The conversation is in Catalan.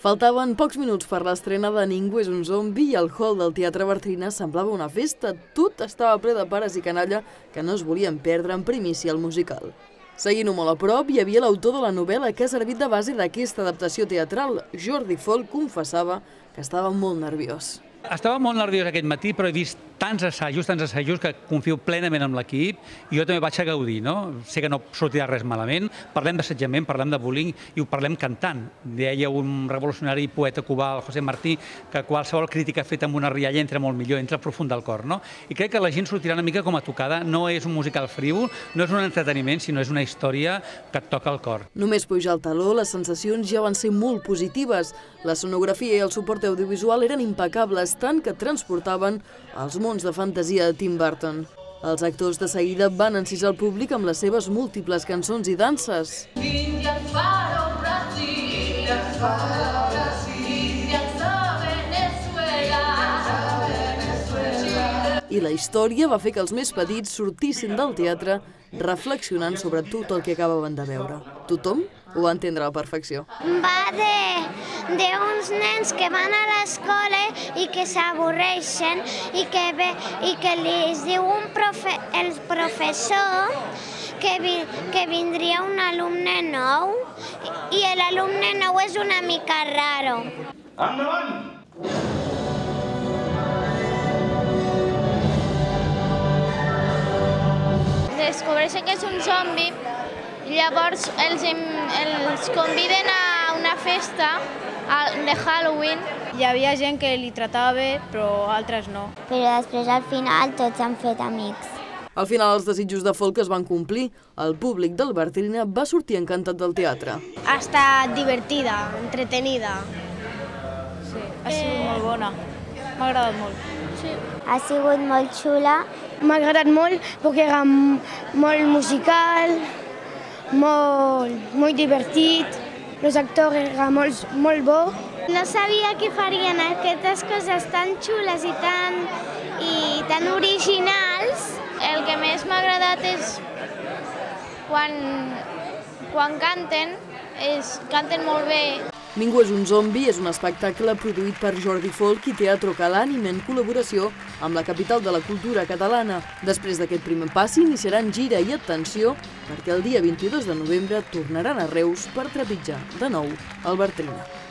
Faltaven pocs minuts per l'estrena de Ningú és un zombi i el hall del Teatre Bertrina semblava una festa. Tot estava ple de pares i canalla que no es volien perdre en primícia el musical. Seguint-ho molt a prop, hi havia l'autor de la novel·la que ha servit de base d'aquesta adaptació teatral. Jordi Folk confessava que estava molt nerviós. Estava molt nerviós aquest matí, però he vist tants assajos, tants assajos, que confio plenament en l'equip i jo també vaig a gaudir, no? Sé que no sortirà res malament, parlem d'assetjament, parlem de bullying i ho parlem cantant. Deia un revolucionari poeta cubà, el José Martí, que qualsevol crítica feta amb una rialla entra molt millor, entra profund del cor, no? I crec que la gent sortirà una mica com a tocada, no és un musical frívol, no és un entreteniment, sinó és una història que et toca el cor. Només pujar al taló, les sensacions ja van ser molt positives. La sonografia i el suport audiovisual eren impecables, tant que transportaven els mons de fantasia de Tim Burton. Els actors de seguida van encisar el públic amb les seves múltiples cançons i danses. I la història va fer que els més petits sortissin del teatre reflexionant sobre tot el que acabaven de veure. Tothom ho va entendre a la perfecció. Va de d'uns nens que van a l'escola que s'avorreixen i que, ve, i que li diu un profe, el professor que, vi, que vindria un alumne nou i l'alumne nou és una mica raro. Endavant! descobreixen que és un zombi i llavors els, els conviden a una festa de Halloween. Hi havia gent que li tractava bé, però altres no. Però després al final tots han fet amics. Al final els desitjos de folk es van complir. El públic del Bertrina va sortir encantat del teatre. Ha estat divertida, entretenida. Sí, ha sigut molt bona. M'ha agradat molt. Sí. Ha sigut molt xula. M'ha agradat molt perquè era molt musical, molt, molt divertit, els actors eren molt, molt bo. No sabia que farien aquestes coses tan xules i tan, i tan originals. El que més m'ha agradat és quan, quan canten, és, canten molt bé. Ningú és un zombi és un espectacle produït per Jordi Folk i Teatro Calànime en col·laboració amb la capital de la cultura catalana. Després d'aquest primer pas s'iniciaran gira i atenció perquè el dia 22 de novembre tornaran a Reus per trepitjar de nou el Bertrina.